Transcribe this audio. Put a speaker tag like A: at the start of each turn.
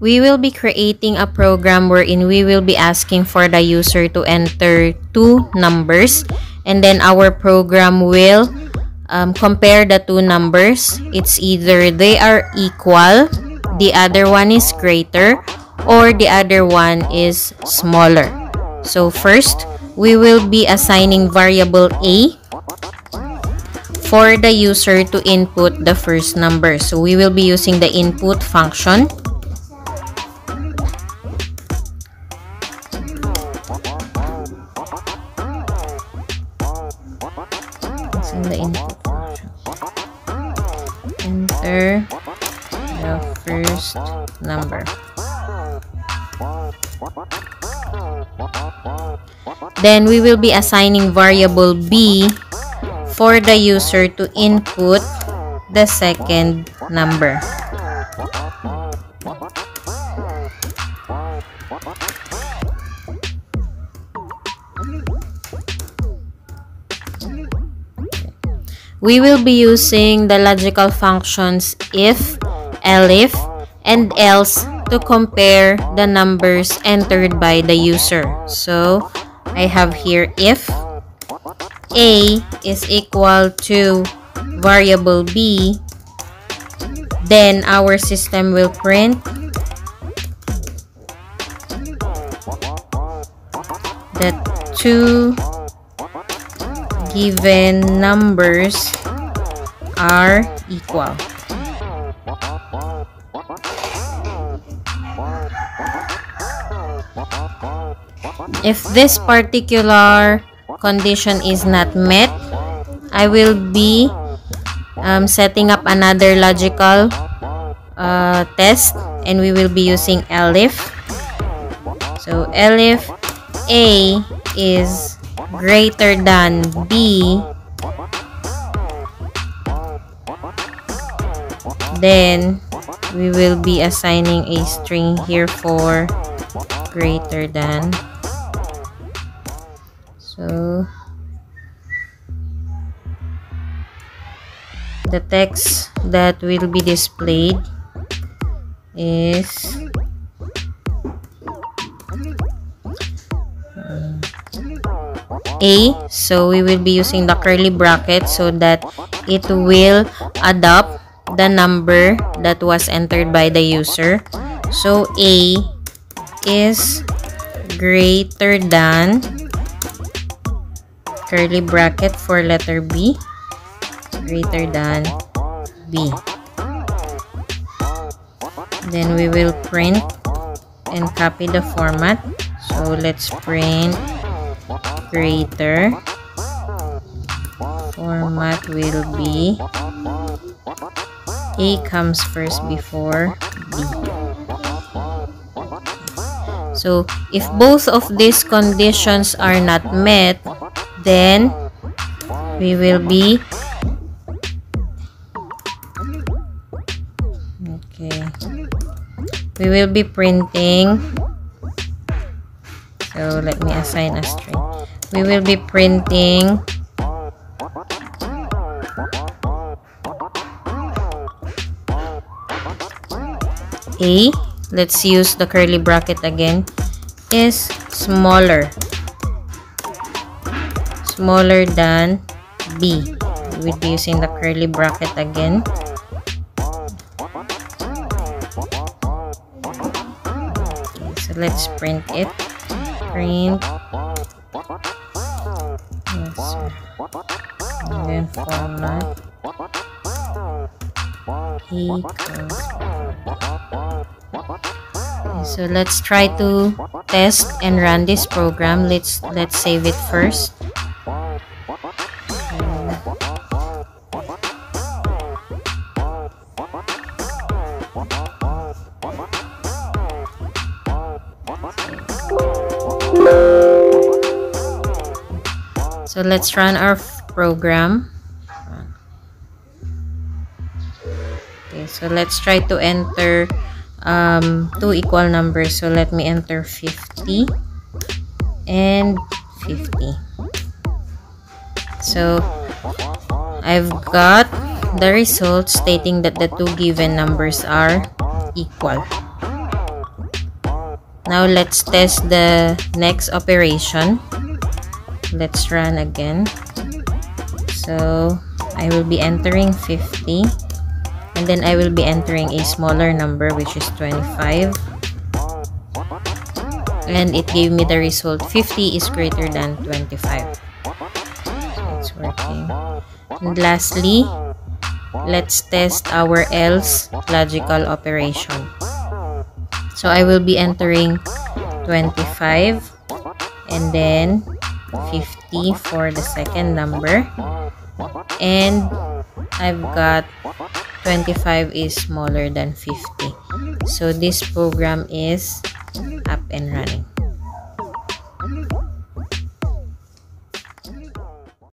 A: we will be creating a program wherein we will be asking for the user to enter two numbers and then our program will um, compare the two numbers. It's either they are equal, the other one is greater, or the other one is smaller. So first, we will be assigning variable a for the user to input the first number. So we will be using the input function. The first number. Then we will be assigning variable b for the user to input the second number. We will be using the logical functions if, elif, and else to compare the numbers entered by the user. So, I have here if a is equal to variable b, then our system will print the two given numbers are equal. If this particular condition is not met, I will be um, setting up another logical uh, test and we will be using elif. So elif A is greater than B, then we will be assigning a string here for greater than. So the text that will be displayed is uh, A. So we will be using the curly bracket so that it will adopt the number that was entered by the user. So A is greater than curly bracket for letter B greater than B. Then we will print and copy the format. So let's print greater. Format will be A comes first before B. So if both of these conditions are not met, then we will be okay we will be printing so let me assign a string we will be printing a let's use the curly bracket again is smaller smaller than B. We'll be using the curly bracket again. Okay, so let's print it. Print. So let's try to test and run this program. Let's let's save it first. So let's run our program. Okay, so let's try to enter um, two equal numbers. So let me enter 50 and 50. So I've got the result stating that the two given numbers are equal. Now let's test the next operation. Let's run again. So I will be entering 50 and then I will be entering a smaller number which is 25 and it gave me the result 50 is greater than 25 so it's working. And lastly let's test our else logical operation. So I will be entering 25 and then 50 for the second number and I've got 25 is smaller than 50 so this program is up and running